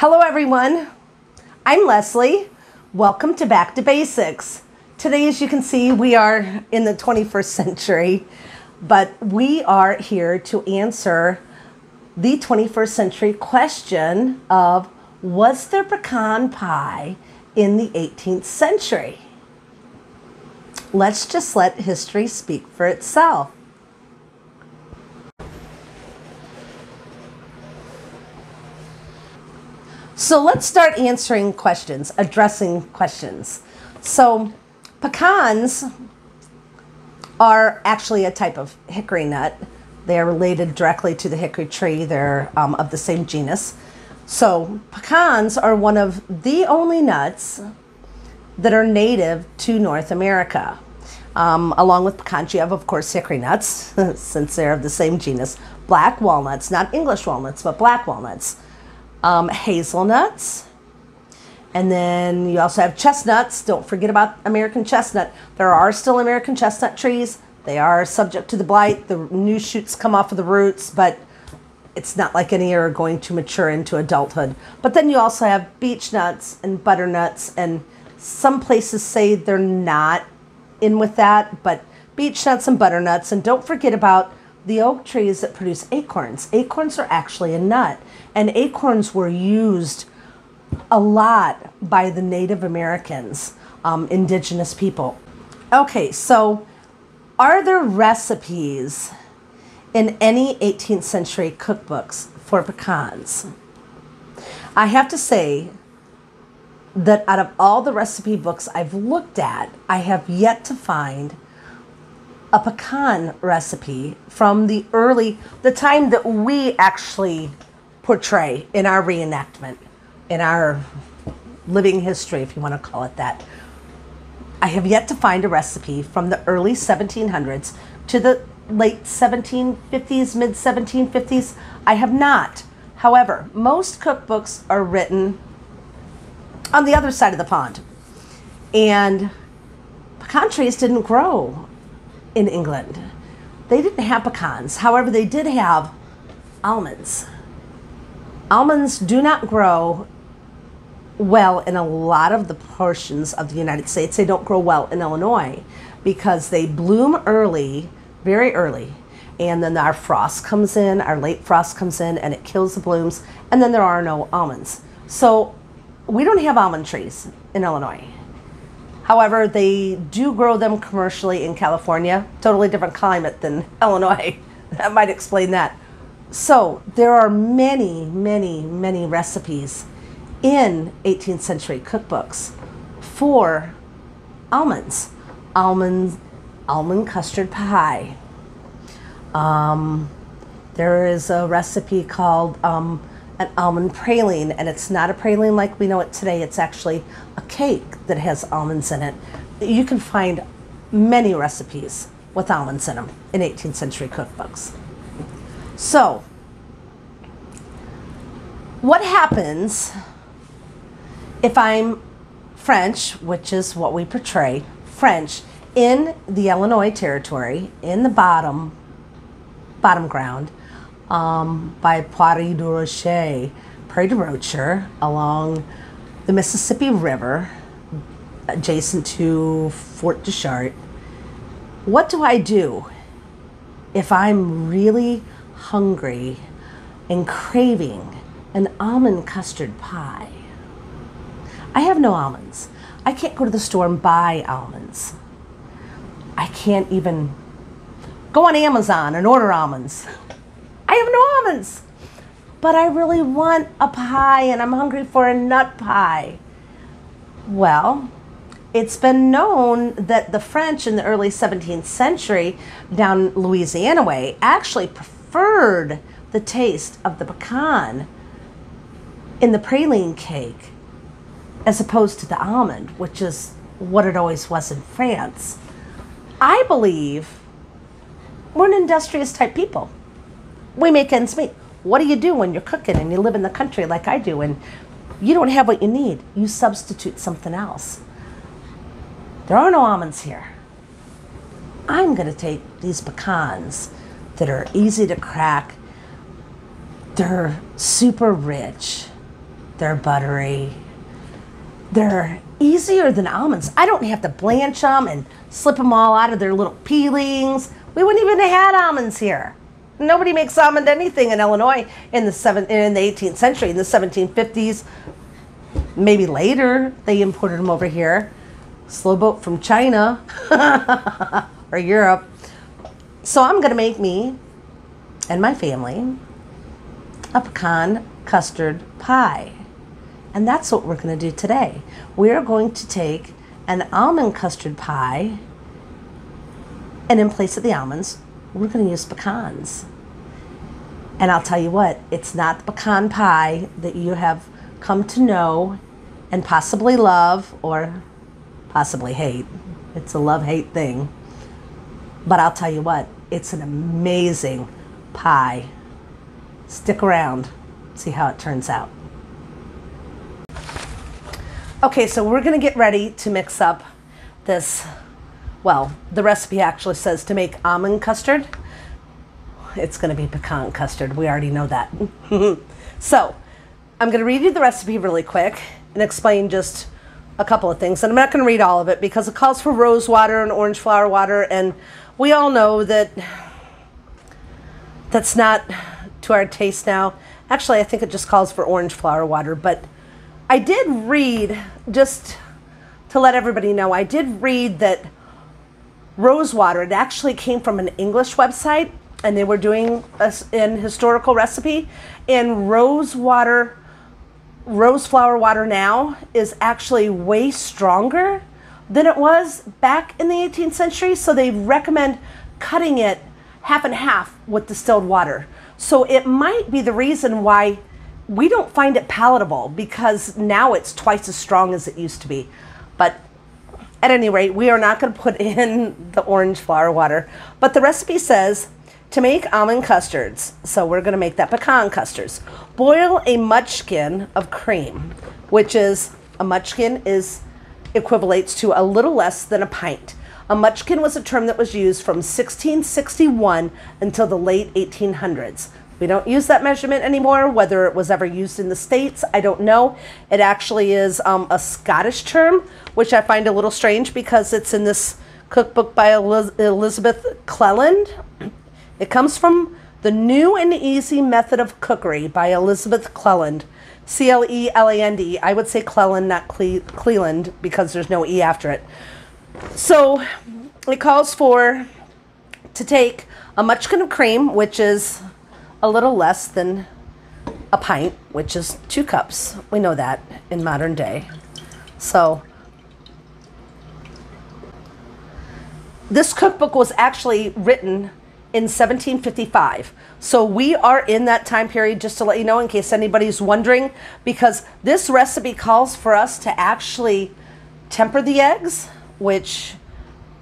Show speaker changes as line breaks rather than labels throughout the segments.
Hello, everyone. I'm Leslie. Welcome to Back to Basics. Today, as you can see, we are in the 21st century, but we are here to answer the 21st century question of Was there pecan pie in the 18th century? Let's just let history speak for itself. So let's start answering questions, addressing questions. So, pecans are actually a type of hickory nut. They are related directly to the hickory tree. They're um, of the same genus. So, pecans are one of the only nuts that are native to North America. Um, along with pecans, you have, of course, hickory nuts, since they're of the same genus, black walnuts, not English walnuts, but black walnuts, um, hazelnuts, and then you also have chestnuts. Don't forget about American chestnut. There are still American chestnut trees. They are subject to the blight. The new shoots come off of the roots, but it's not like any are going to mature into adulthood. But then you also have beech nuts and butternuts, and some places say they're not in with that, but beech nuts and butternuts. And don't forget about the oak trees that produce acorns. Acorns are actually a nut, and acorns were used a lot by the Native Americans, um, indigenous people. Okay, so are there recipes in any 18th century cookbooks for pecans? I have to say that out of all the recipe books I've looked at, I have yet to find a pecan recipe from the early, the time that we actually portray in our reenactment in our living history, if you want to call it that. I have yet to find a recipe from the early 1700s to the late 1750s, mid 1750s. I have not. However, most cookbooks are written on the other side of the pond. And pecan trees didn't grow in England. They didn't have pecans. However, they did have almonds. Almonds do not grow well in a lot of the portions of the United States. They don't grow well in Illinois because they bloom early, very early. And then our frost comes in, our late frost comes in, and it kills the blooms. And then there are no almonds. So we don't have almond trees in Illinois. However, they do grow them commercially in California. Totally different climate than Illinois. That might explain that. So there are many, many, many recipes in 18th century cookbooks for almonds, almonds, almond custard pie. Um, there is a recipe called um, an almond praline, and it's not a praline like we know it today. It's actually a cake that has almonds in it. You can find many recipes with almonds in them in 18th century cookbooks. So, what happens if I'm French, which is what we portray, French in the Illinois territory, in the bottom, bottom ground, um, by Prairie du Rocher, Prairie du Rocher, along the Mississippi River, adjacent to Fort de Chartres. What do I do if I'm really hungry and craving an almond custard pie? I have no almonds. I can't go to the store and buy almonds. I can't even go on Amazon and order almonds. I have no almonds. But I really want a pie and I'm hungry for a nut pie. Well, it's been known that the French in the early 17th century down Louisiana way actually preferred the taste of the pecan in the praline cake as opposed to the almond, which is what it always was in France. I believe we're an industrious type people. We make ends meet. What do you do when you're cooking and you live in the country like I do and you don't have what you need? You substitute something else. There are no almonds here. I'm going to take these pecans that are easy to crack, they're super rich They're buttery. They're easier than almonds. I don't have to blanch them and slip them all out of their little peelings. We wouldn't even have had almonds here. Nobody makes almond anything in Illinois in the seven in the 18th century. In the 1750s, maybe later, they imported them over here. Slow boat from China or Europe. So I'm gonna make me and my family a pecan custard pie. And that's what we're going to do today. We are going to take an almond custard pie, and in place of the almonds, we're going to use pecans. And I'll tell you what, it's not the pecan pie that you have come to know and possibly love or possibly hate. It's a love hate thing. But I'll tell you what, it's an amazing pie. Stick around, see how it turns out. Okay, so we're gonna get ready to mix up this. Well, the recipe actually says to make almond custard. It's gonna be pecan custard. We already know that. so, I'm gonna read you the recipe really quick and explain just a couple of things. And I'm not gonna read all of it because it calls for rose water and orange flower water, and we all know that that's not to our taste now. Actually, I think it just calls for orange flower water, but I did read, just to let everybody know, I did read that rose water, it actually came from an English website and they were doing a, an historical recipe. And rose water, rose flower water now is actually way stronger than it was back in the 18th century. So they recommend cutting it half and half with distilled water. So it might be the reason why we don't find it palatable because now it's twice as strong as it used to be. But at any rate, we are not going to put in the orange flower water. But the recipe says to make almond custards, so we're going to make that pecan custards. Boil a mutchkin of cream, which is a mutchkin is equivalates to a little less than a pint. A mutchkin was a term that was used from 1661 until the late 1800s. We don't use that measurement anymore. Whether it was ever used in the States, I don't know. It actually is um, a Scottish term, which I find a little strange because it's in this cookbook by Elizabeth Cleland. It comes from The New and Easy Method of Cookery by Elizabeth Cleland. C L E L A N D. I would say Cleland, not Cle- Cleland, because there's no E after it. So it calls for to take a mutchkin of cream, which is a little less than a pint, which is two cups. We know that in modern day. So this cookbook was actually written in 1755. So we are in that time period, just to let you know, in case anybody's wondering, because this recipe calls for us to actually temper the eggs which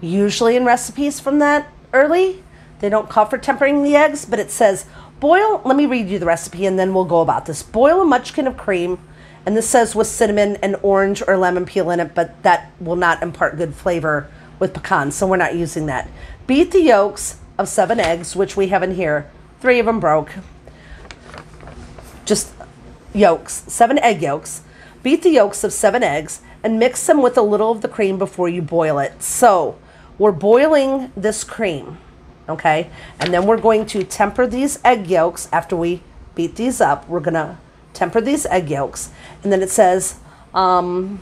usually in recipes from that early, they don't call for tempering the eggs, but it says boil. Let me read you the recipe and then we'll go about this. Boil a mutchkin of cream, and this says with cinnamon and orange or lemon peel in it, but that will not impart good flavor with pecans, so we're not using that. Beat the yolks of seven eggs, which we have in here. Three of them broke. Just yolks, seven egg yolks. Beat the yolks of seven eggs and mix them with a little of the cream before you boil it. So we're boiling this cream, okay? And then we're going to temper these egg yolks after we beat these up. We're gonna temper these egg yolks. And then it says, um,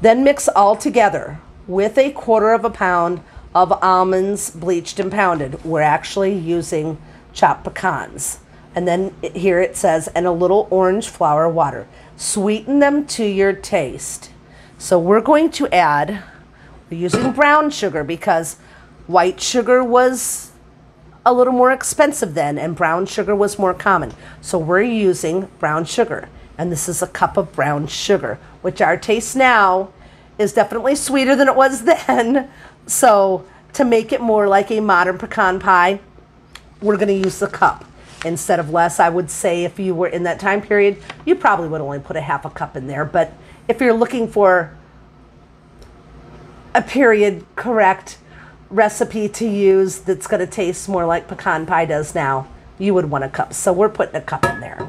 then mix all together with a quarter of a pound of almonds bleached and pounded. We're actually using chopped pecans. And then here it says, and a little orange flower water. Sweeten them to your taste. So we're going to add, we're using brown sugar because white sugar was a little more expensive then and brown sugar was more common. So we're using brown sugar. And this is a cup of brown sugar, which our taste now is definitely sweeter than it was then. So to make it more like a modern pecan pie, we're going to use the cup instead of less. I would say if you were in that time period, you probably would only put a half a cup in there. But if you're looking for a period correct recipe to use that's going to taste more like pecan pie does now, you would want a cup. So we're putting a cup in there.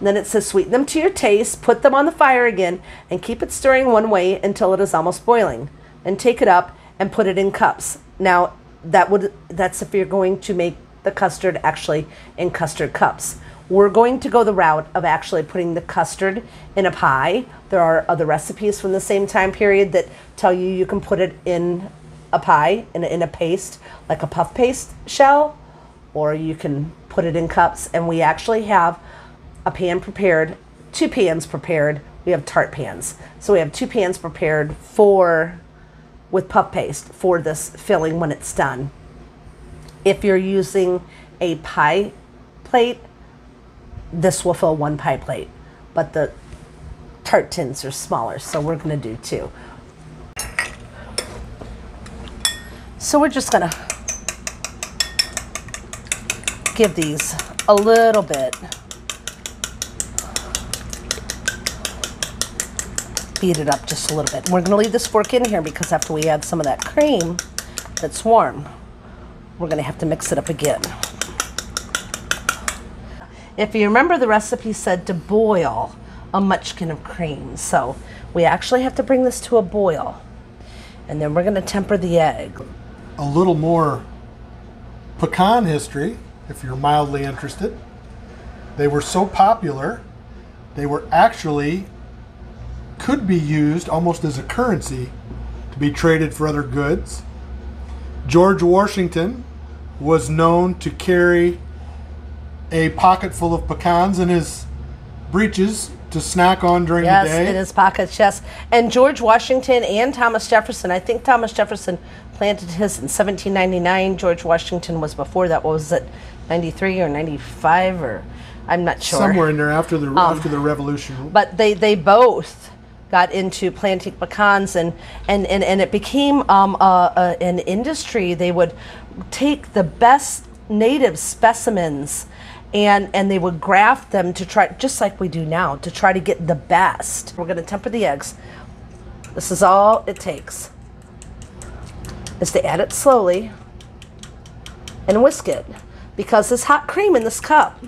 Then it says sweeten them to your taste, put them on the fire again, and keep it stirring one way until it is almost boiling. And take it up and put it in cups. Now that would that's if you're going to make the custard actually in custard cups. We're going to go the route of actually putting the custard in a pie. There are other recipes from the same time period that tell you you can put it in a pie, in a, in a paste, like a puff paste shell, or you can put it in cups. And we actually have a pan prepared, two pans prepared. We have tart pans. So we have two pans prepared for with puff paste for this filling when it's done. If you're using a pie plate, this will fill one pie plate, but the tart tins are smaller, so we're gonna do two. So we're just gonna give these a little bit. Beat it up just a little bit. We're gonna leave this fork in here because after we add some of that cream that's warm, we're gonna have to mix it up again. If you remember, the recipe said to boil a mutchkin of cream. So we actually have to bring this to a boil. And then we're to temper the egg.
A little more pecan history, if you're mildly interested. They were so popular, they were actually could be used almost as a currency to be traded for other goods. George Washington was known to carry a pocket full of pecans in his breeches to snack on during
Yes,
the day.
in his pockets, yes. And George Washington and Thomas Jefferson, I think Thomas Jefferson planted his in 1799. George Washington was before that. What was it, 93 or 95 or I'm not sure.
Somewhere in there after the after the revolution.
but they, they both got into planting pecans and, and, and, and it became um, a, a, an industry. They would take the best native specimens and, and they would graft them to try, just like we do now, to try to get the best. We're going to temper the eggs. This is all it takes is to add it slowly and whisk it because this hot cream in this cup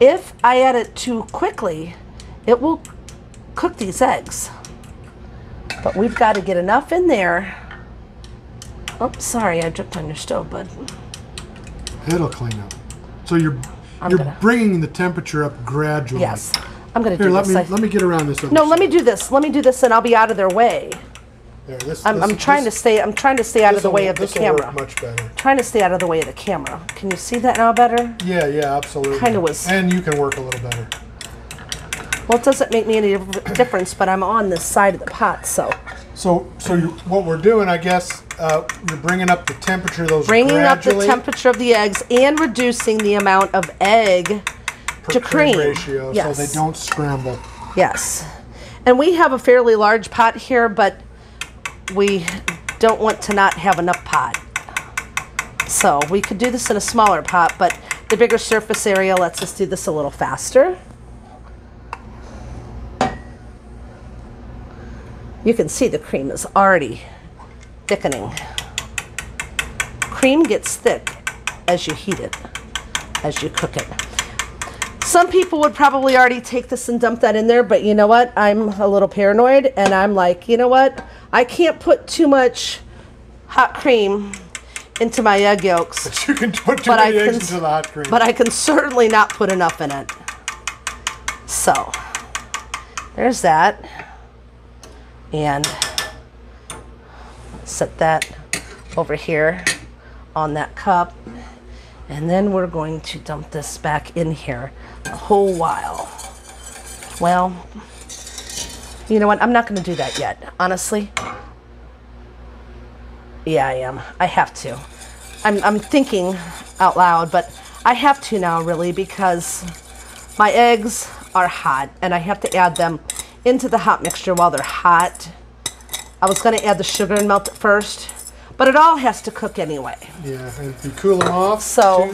if I add it too quickly, it will cook these eggs. But we've got to get enough in there. Oh, sorry, I dripped on your stove, bud.
It'll clean up. So you're
I'm
you're
gonna-
bringing the temperature up gradually.
Yes, I'm going to
Here,
do
let
this.
me
I-
let me get around this.
No, let me do this. Let me do this, and I'll be out of their way.
There, this,
I'm,
this-
I'm trying
this-
to stay. I'm trying to stay out of the way of the camera.
Work much better.
Trying to stay out of the way of the camera. Can you see that now better?
Yeah, yeah, absolutely.
Kinda was-
And you can work a little better.
Well, it doesn't make me any difference, but I'm on this side of the pot, so
So, so you, what we're doing, I guess, uh, you're bringing up the temperature of those
bringing up the temperature of the eggs and reducing the amount of egg
per
to cream.
ratio,
Yes.
so they don't scramble.
Yes. And we have a fairly large pot here, but we don't want to not have enough pot. So we could do this in a smaller pot, but the bigger surface area lets us do this a little faster. You can see the cream is already thickening. Cream gets thick as you heat it, as you cook it. Some people would probably already take this and dump that in there, but you know what? I'm a little paranoid and I'm like, you know what? I can't put too much hot cream into my egg yolks, But
You can put too many
can
eggs into the hot cream.
but I can certainly not put enough in it. So, there's that. And set that over here on that cup. And then we're going to dump this back in here a whole while. Well, you know what? I'm not going to do that yet, honestly. Yeah, I am. I have to. I'm, I'm thinking out loud, but I have to now, really, because my eggs are hot and I have to add them into the hot mixture while they're hot. I was going to add the sugar and melt it first, but it all has to cook anyway.
yeah, and if you cool them off,
So,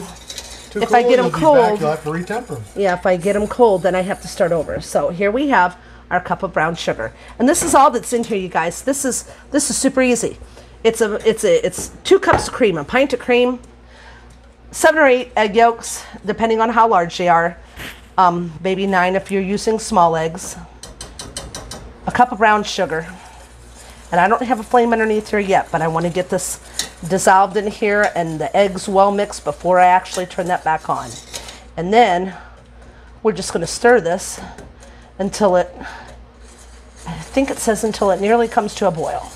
too, too
if I
cold,
get 'em
you'll be back,
cold-
you'll have to retemper them.
Yeah, if I get them cold, then I have to start over. So here we have our cup of brown sugar, and this is all that's in here, you guys. This is this is super easy. It's a it's a it's two cups of cream, a pint of cream, seven or eight egg yolks, depending on how large they are, um, maybe nine if you're using small eggs, a cup of brown sugar, and I don't have a flame underneath here yet, but I want to get this dissolved in here and the eggs well mixed before I actually turn that back on. And then we're just going to stir this until it, I think it says until it nearly comes to a boil.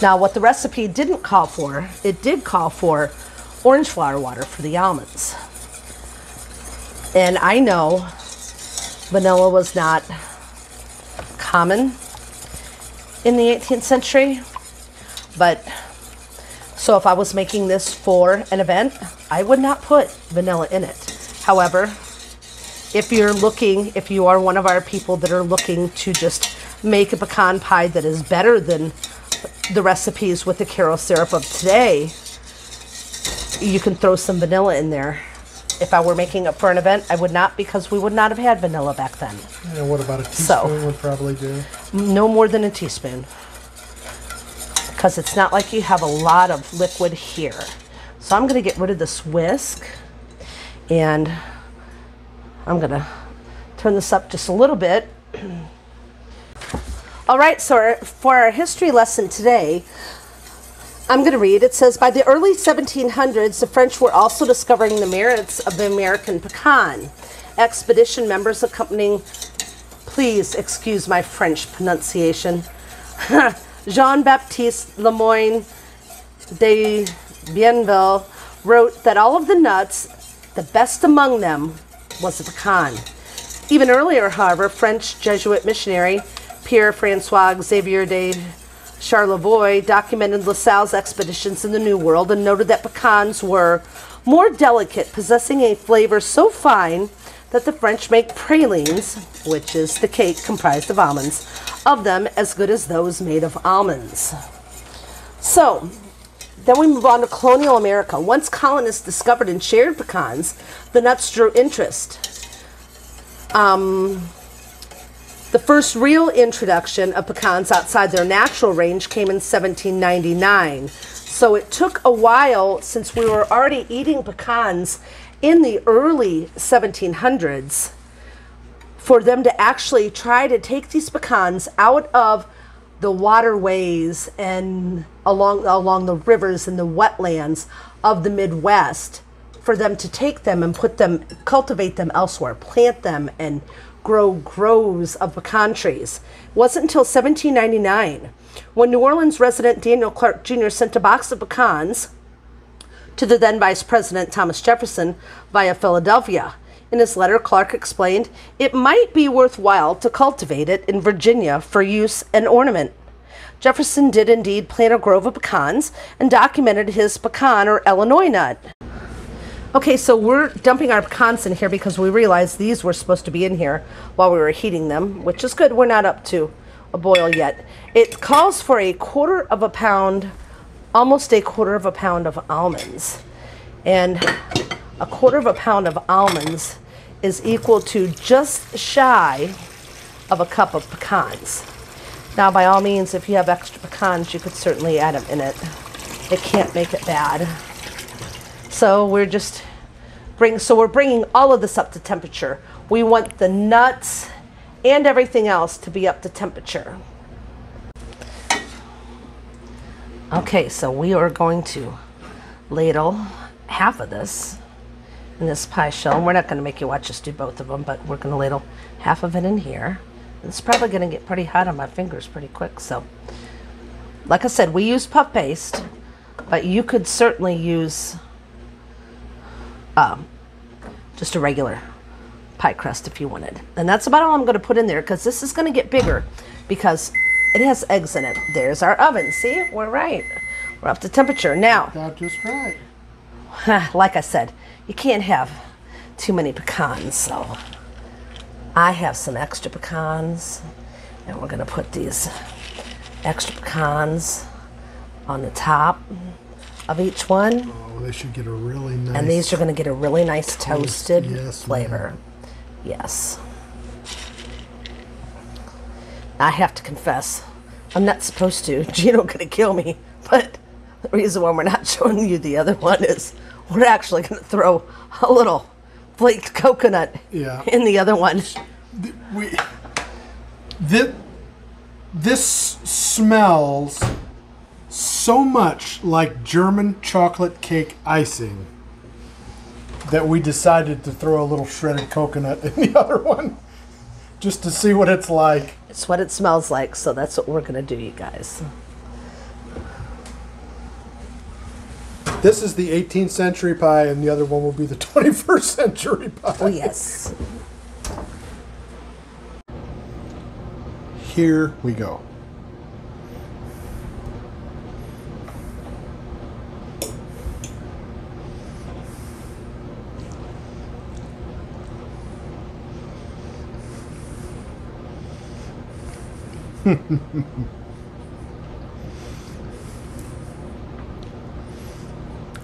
Now, what the recipe didn't call for, it did call for orange flower water for the almonds. And I know vanilla was not common in the 18th century, but so if I was making this for an event, I would not put vanilla in it. However, if you're looking, if you are one of our people that are looking to just make a pecan pie that is better than the recipes with the Karo syrup of today, you can throw some vanilla in there. If I were making it for an event, I would not because we would not have had vanilla back then.
And what about a teaspoon
So-
would probably do?
No more than a teaspoon. Because it's not like you have a lot of liquid here. So I'm going to get rid of this whisk and I'm going to turn this up just a little bit. All right, so for our history lesson today, I'm going to read. It says By the early 1700s, the French were also discovering the merits of the American pecan. Expedition members accompanying Please excuse my French pronunciation. Jean Baptiste Lemoyne de Bienville wrote that all of the nuts, the best among them was the pecan. Even earlier, however, French Jesuit missionary Pierre Francois Xavier de Charlevoix documented La Salle's expeditions in the New World and noted that pecans were more delicate, possessing a flavor so fine that the French make pralines, which is the cake comprised of almonds, of them as good as those made of almonds. So, then we move on to colonial America. Once colonists discovered and shared pecans, the nuts drew interest. Um, the first real introduction of pecans outside their natural range came in 1799. So it took a while since we were already eating pecans in the early 1700s for them to actually try to take these pecans out of the waterways and along along the rivers and the wetlands of the Midwest for them to take them and put them cultivate them elsewhere, plant them and grow groves of pecan trees. It wasn't until 1799 when New Orleans resident Daniel Clark Jr. sent a box of pecans to the then Vice President Thomas Jefferson via Philadelphia. In his letter, Clark explained it might be worthwhile to cultivate it in Virginia for use and ornament. Jefferson did indeed plant a grove of pecans and documented his pecan or Illinois nut. Okay, so we're dumping our pecans in here because we realized these were supposed to be in here while we were heating them, which is good. We're not up to a boil yet. It calls for a quarter of a pound, almost a quarter of a pound of almonds. And a quarter of a pound of almonds is equal to just shy of a cup of pecans. Now, by all means, if you have extra pecans, you could certainly add them in it. It can't make it bad. So we're just bring so we're bringing all of this up to temperature. We want the nuts and everything else to be up to temperature. Okay, so we are going to ladle half of this in this pie shell. And we're not going to make you watch us do both of them, but we're going to ladle half of it in here. It's probably going to get pretty hot on my fingers pretty quick. So, like I said, we use puff paste, but you could certainly use um, just a regular pie crust if you wanted. And that's about all I'm going to put in there because this is going to get bigger because it has eggs in it. There's our oven. See, we're right. We're up to temperature. Now,
just right.
Like I said, you can't have too many pecans, so I have some extra pecans, and we're gonna put these extra pecans on the top of each one,
Oh, they should get a really nice.
and these are gonna get a really nice toasted
yes,
flavor. Yes. I have to confess, I'm not supposed to. Gino gonna kill me, but the reason why we're not showing you the other one is we're actually going to throw a little flaked coconut
Yeah.
in the other one.
we this, this smells so much like German chocolate cake icing that we decided to throw a little shredded coconut in the other one just to see what it's like.
It's what it smells like, so that's what we're going to do, you guys.
This is the 18th century pie, and the other one will be the 21st century pie.
Oh, yes.
Here we go.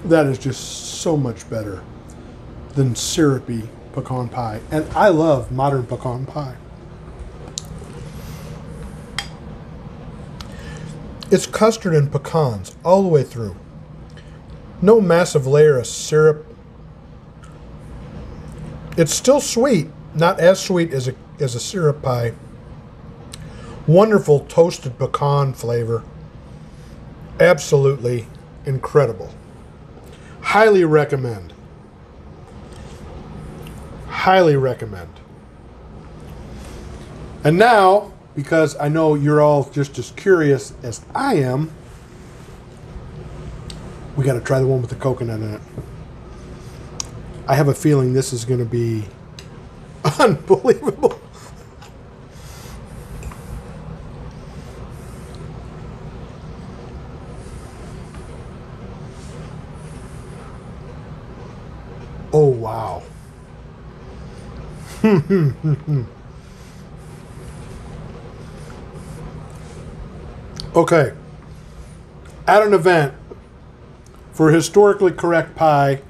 that is just so much better than syrupy pecan pie. And I love modern pecan pie. It's custard and pecans all the way through. No massive layer of syrup. It's still sweet, not as sweet as a, as a syrup pie. Wonderful toasted pecan flavor. Absolutely incredible. Highly recommend. Highly recommend. And now, because I know you're all just as curious as I am, we got to try the one with the coconut in it. I have a feeling this is going to be unbelievable. Oh, wow. Okay. At an event for historically correct pie,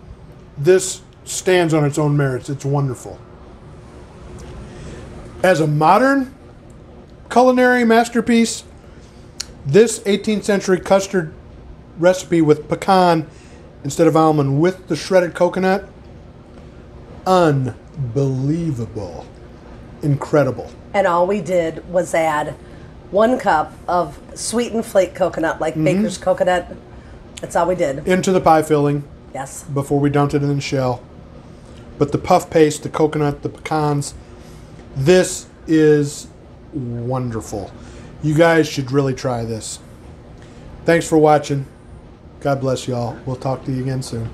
this stands on its own merits. It's wonderful. As a modern culinary masterpiece, this 18th century custard recipe with pecan instead of almond with the shredded coconut, unbelievable. Believable incredible.
And all we did was add one cup of sweetened flake coconut, like mm-hmm. baker's coconut. That's all we did.
Into the pie filling.
Yes.
before we dumped it in the shell. But the puff paste, the coconut, the pecans, this is wonderful. You guys should really try this. Thanks for watching. God bless y'all. We'll talk to you again soon.